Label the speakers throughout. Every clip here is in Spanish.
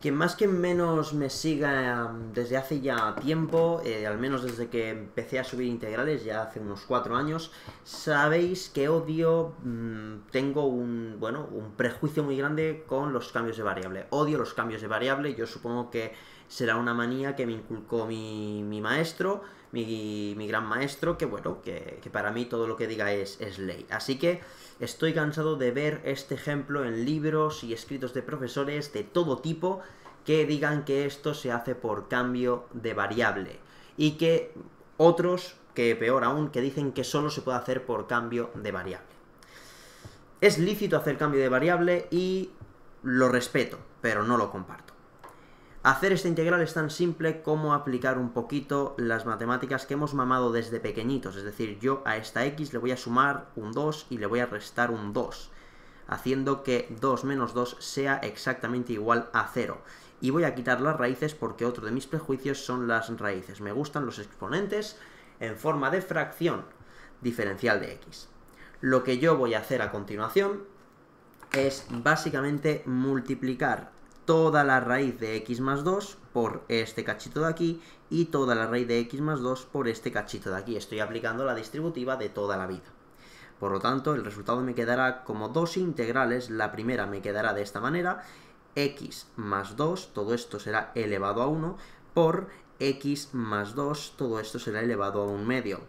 Speaker 1: quien más que menos me siga um, desde hace ya tiempo, eh, al menos desde que empecé a subir integrales, ya hace unos cuatro años, sabéis que odio, mm, tengo un, bueno, un prejuicio muy grande con los cambios de variable. Odio los cambios de variable, yo supongo que será una manía que me inculcó mi, maestro, mi, gran maestro, que bueno, que, para mí todo lo que diga es, es ley. Así que estoy cansado de ver este ejemplo en libros y escritos de profesores de todo tipo que digan que esto se hace por cambio de variable y que otros, que peor aún, que dicen que solo se puede hacer por cambio de variable. Es lícito hacer cambio de variable y lo respeto, pero no lo comparto. Hacer esta integral es tan simple como aplicar un poquito las matemáticas que hemos mamado desde pequeñitos, es decir, yo a esta x le voy a sumar un 2 y le voy a restar un 2, haciendo que 2 menos 2 sea exactamente igual a 0. Y voy a quitar las raíces porque otro de mis prejuicios son las raíces. Me gustan los exponentes en forma de fracción diferencial de x. Lo que yo voy a hacer a continuación es básicamente multiplicar toda la raíz de x más 2 por este cachito de aquí y toda la raíz de x más 2 por este cachito de aquí. Estoy aplicando la distributiva de toda la vida. Por lo tanto, el resultado me quedará como dos integrales. La primera me quedará de esta manera, x más 2, todo esto será elevado a 1, por x más 2, todo esto será elevado a 1 medio.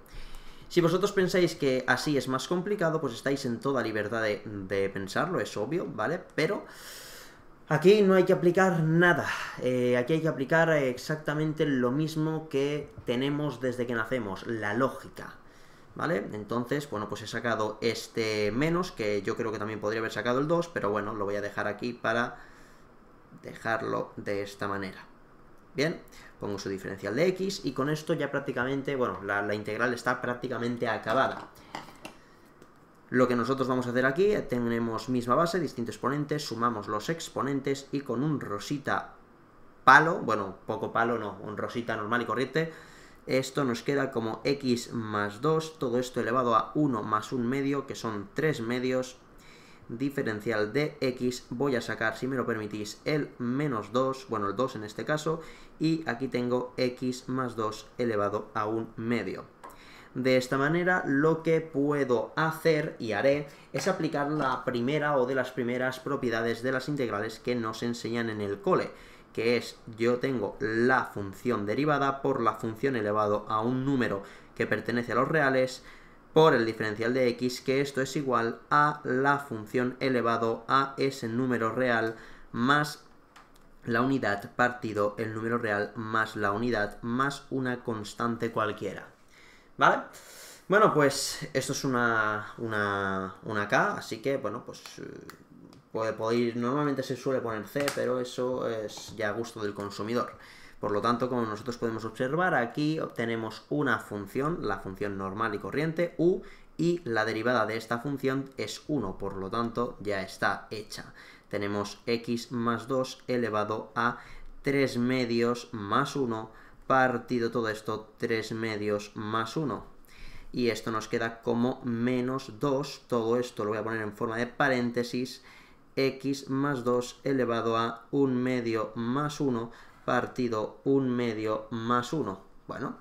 Speaker 1: Si vosotros pensáis que así es más complicado, pues estáis en toda libertad de, de pensarlo, es obvio, ¿vale? Pero Aquí no hay que aplicar nada, eh, aquí hay que aplicar exactamente lo mismo que tenemos desde que nacemos, la lógica, ¿vale? Entonces, bueno, pues he sacado este menos, que yo creo que también podría haber sacado el 2, pero bueno, lo voy a dejar aquí para dejarlo de esta manera. Bien, pongo su diferencial de x, y con esto ya prácticamente, bueno, la, la integral está prácticamente acabada. Lo que nosotros vamos a hacer aquí, tenemos misma base, distintos exponentes, sumamos los exponentes y con un rosita palo, bueno, poco palo no, un rosita normal y corriente, esto nos queda como x más 2, todo esto elevado a 1 más 1 medio, que son 3 medios, diferencial de x, voy a sacar, si me lo permitís, el menos 2, bueno, el 2 en este caso, y aquí tengo x más 2 elevado a 1 medio. De esta manera lo que puedo hacer y haré es aplicar la primera o de las primeras propiedades de las integrales que nos enseñan en el cole, que es yo tengo la función derivada por la función elevado a un número que pertenece a los reales por el diferencial de x, que esto es igual a la función elevado a ese número real más la unidad partido el número real más la unidad más una constante cualquiera. ¿Vale? Bueno, pues esto es una, una, una K, así que, bueno, pues eh, puede, ir, normalmente se suele poner C, pero eso es ya a gusto del consumidor. Por lo tanto, como nosotros podemos observar, aquí obtenemos una función, la función normal y corriente, u, y la derivada de esta función es 1, por lo tanto ya está hecha. Tenemos x más 2 elevado a 3 medios más 1 partido todo esto 3 medios más 1. Y esto nos queda como menos 2, todo esto lo voy a poner en forma de paréntesis, x más 2 elevado a 1 medio más 1 partido 1 medio más 1. Bueno,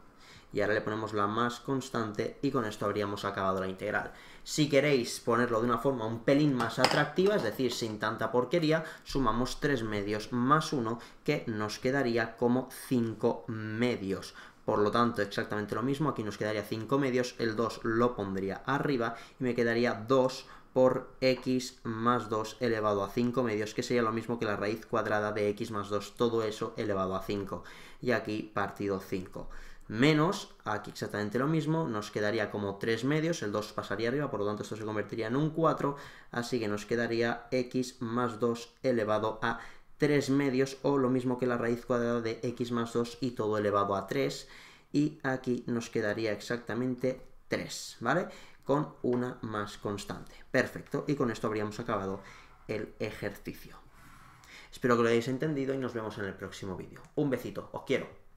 Speaker 1: y ahora le ponemos la más constante y con esto habríamos acabado la integral. Si queréis ponerlo de una forma un pelín más atractiva, es decir, sin tanta porquería, sumamos 3 medios más 1, que nos quedaría como 5 medios. Por lo tanto, exactamente lo mismo, aquí nos quedaría 5 medios, el 2 lo pondría arriba y me quedaría 2 por x más 2 elevado a 5 medios, que sería lo mismo que la raíz cuadrada de x más 2, todo eso elevado a 5. Y aquí partido 5 menos, aquí exactamente lo mismo, nos quedaría como 3 medios, el 2 pasaría arriba, por lo tanto esto se convertiría en un 4, así que nos quedaría x más 2 elevado a 3 medios, o lo mismo que la raíz cuadrada de x más 2 y todo elevado a 3, y aquí nos quedaría exactamente 3, ¿vale? Con una más constante. Perfecto, y con esto habríamos acabado el ejercicio. Espero que lo hayáis entendido y nos vemos en el próximo vídeo. Un besito, os quiero.